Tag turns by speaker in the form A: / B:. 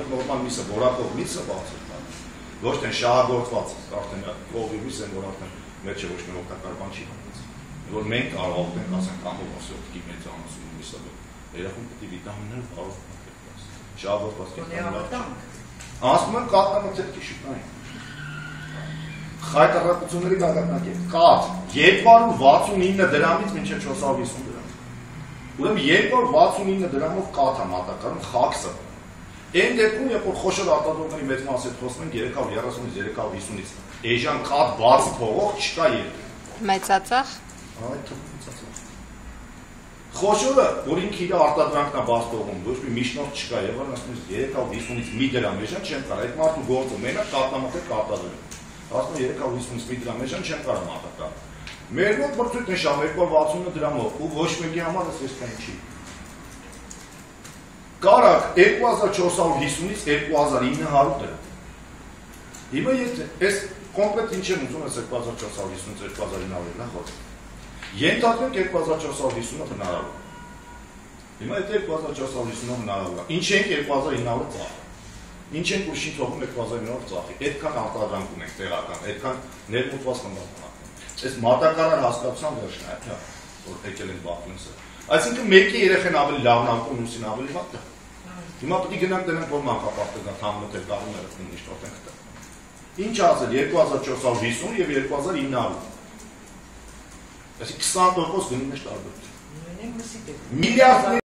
A: ասում եք նորմալ միսը, որակով միսը բաց է Ոչ թե շահագործված, արդեն կողի միս են, որ արդեն մեջը ոչ մի օգտակար բան չի բանից։ Որ մենք կարող ենք ասենք ամոթ ասողքի մեծ անասում միսը, երախում պետք է վիտամիններ կարող շահագործված կերպով։ Ասում են կատնամթերքի շուտային խայտարակությունների գագաթնակի կաթ 269 դրամից մինչև 450 դրամ։ Ուրեմն 269 դրամով կաթ է մատակարում խաքսը։ Այն դեպքում, երբ որ խոշոր արտադրողների մեծ մասը խոսում են 330-ից 350-ից, էժան կաթ բաց փողող չկա երկրում։
B: Մեծածախ։
A: Այդ մեծածախ։ Խոշորը, որ ինքը իր արտադրանքն է բաց թողում, ոչ մի միջնորդ չկա, եւ որ ասում ես 350-ից մի դրամ էժան չեն կարող, այդ մարդու գործը մենակ կատնամոթ է կարտադրում ասում 350 մի դրամ էժան չեմ կարող մատակալ։ Մեր մոտ բրցույթ նշա 260 դրամով ու ոչ մեկի համար էս էսքան չի։ Կարակ 2450-ից 2900 դրամ։ Հիմա ես այս կոնկրետ ինչ եմ ուզում ես 2450-ից 2900 լավ խոսք։ Ենթադրենք 2450-ը հնարավոր։ Հիմա այդ 2450-ը հնարավոր է։ Ինչ ենք 2900-ը ծախ։ Ինչ ենք ուրիշի թողում 2900 ծախի։ Այդքան արտադրանք ունենք տեղական, այդքան ներմուծված խմբավորման։ Այս մատակարար հասկացության վերջն է, հա, որ եկել են Բաքվինսը։ Այսինքն մեկի երեխան ավելի լավն անկում ուսին ավելի վատ է։ Հիմա պետք է գնանք դրանք որ մանկապարտեզա թամլտել դառները ինչ որտեղ կտա։ Ինչ ասել 2450 եւ 2900։ Այսինքն 20% գնի մեջ տարբերություն։ Միլիարդ